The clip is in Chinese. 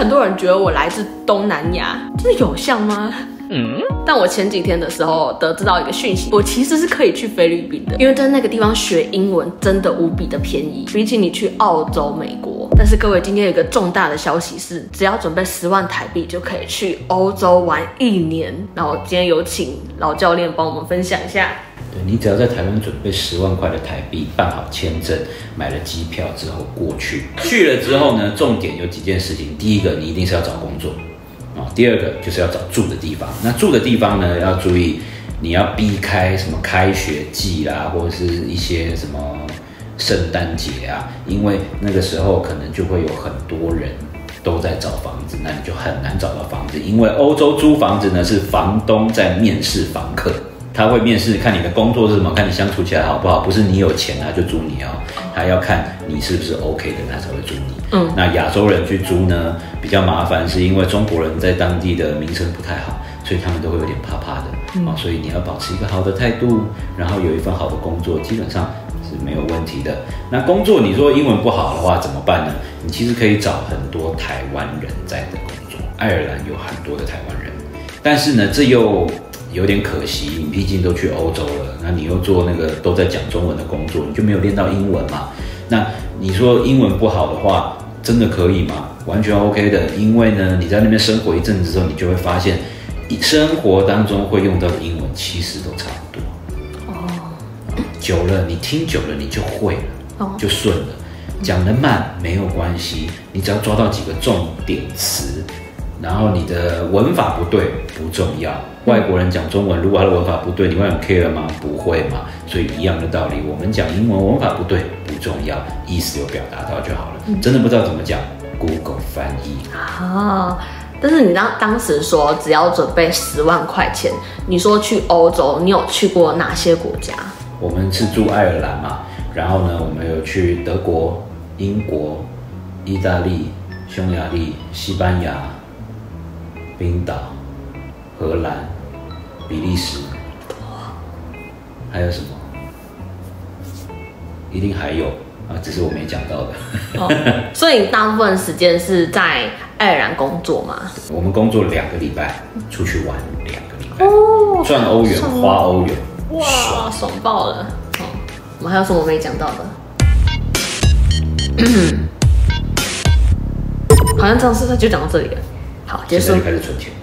很多人觉得我来自东南亚，真的有像吗？嗯，但我前几天的时候得知到一个讯息，我其实是可以去菲律宾的，因为在那个地方学英文真的无比的便宜，比起你去澳洲、美国。但是各位，今天有一个重大的消息是，只要准备十万台币就可以去欧洲玩一年。然后今天有请老教练帮我们分享一下。对你只要在台湾准备十万块的台币，办好签证，买了机票之后过去，去了之后呢，重点有几件事情，第一个你一定是要找工作。啊第二个就是要找住的地方，那住的地方呢，要注意你要避开什么开学季啦，或者是一些什么圣诞节啊，因为那个时候可能就会有很多人都在找房子，那你就很难找到房子，因为欧洲租房子呢是房东在面试房客。他会面试看你的工作是什么，看你相处起来好不好，不是你有钱他就租你哦，还要看你是不是 OK 的，他才会租你。嗯，那亚洲人去租呢比较麻烦，是因为中国人在当地的名声不太好，所以他们都会有点怕怕的啊。所以你要保持一个好的态度，然后有一份好的工作，基本上是没有问题的。那工作你说英文不好的话怎么办呢？你其实可以找很多台湾人在的工作，爱尔兰有很多的台湾人，但是呢这又。有点可惜，你毕竟都去欧洲了，那你又做那个都在讲中文的工作，你就没有练到英文嘛？那你说英文不好的话，真的可以吗？完全 OK 的，因为呢，你在那边生活一阵子之后，你就会发现，生活当中会用到的英文其实都差不多。哦，久了你听久了你就会了，就顺了。讲得慢没有关系，你只要抓到几个重点词。然后你的文法不对不重要，外国人讲中文，如果他的文法不对，你会很 care 吗？不会嘛。所以一样的道理，我们讲英文文法不对不重要，意思有表达到就好了。真的不知道怎么讲，Google 翻译。啊，但是你当当时说只要准备十万块钱，你说去欧洲，你有去过哪些国家？我们是住爱尔兰嘛，然后呢，我们有去德国、英国、意大利、匈牙利、西班牙。冰岛、荷兰、比利时，还有什么？一定还有啊，只是我没讲到的。所以你大部分时间是在爱尔兰工作嘛？我们工作两个礼拜，出去玩两个礼拜，赚欧元，花欧元，哇，爽爆了！哦，我们还有什么没讲到的？好像这样是不是就讲到这里了？好，接着就开始存钱。